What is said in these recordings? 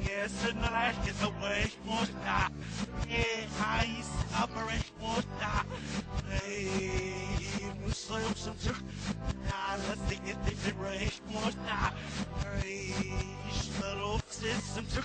Yes, and I get the way more that. Yeah, I separate more that. Hey, Muslim some too. Now let's get the rate more that. Hey, system.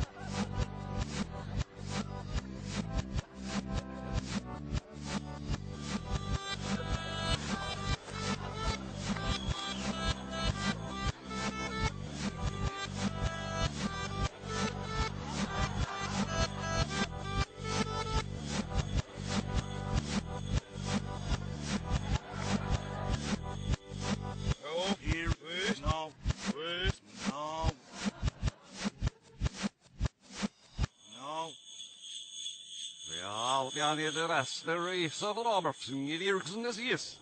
Det är det resten av Robert som ger yrkesnes yes.